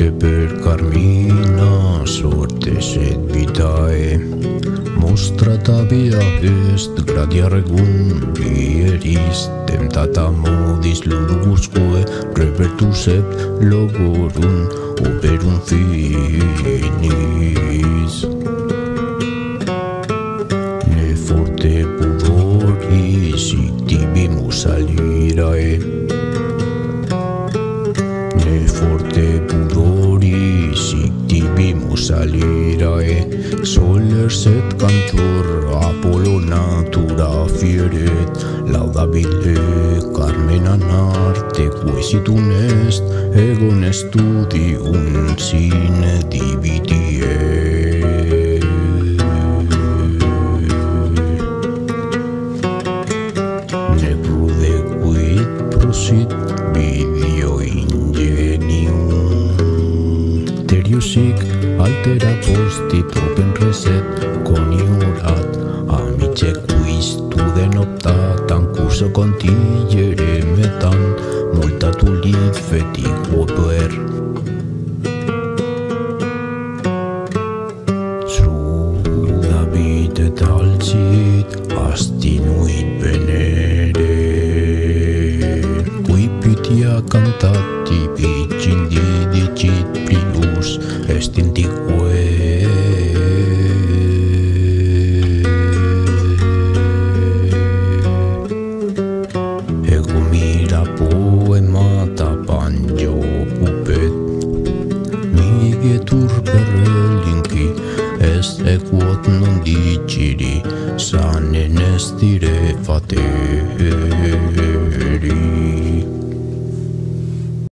de per Carmina sorte sed vitae. Mostra tabia est gradiaregum pieris Temptata modis ludusque revertus et logorum operum finis. Ne forte pudoris sic tibi musalirae ictibimus alirae Soler set cantor Apollo natura fieret Laudabile Carmenan arte Quesitun est Egon studium sine dividie Ne prude quid prosit Teriusic altera posti open reset coniorat amice quis tu denoptatam curso contigere metan multa tu lit feti quoper Sruda vite talcit astinuit venere. Qui pitia cantati vicindi Mige turperelinki est equot non diciri Sane nestire fate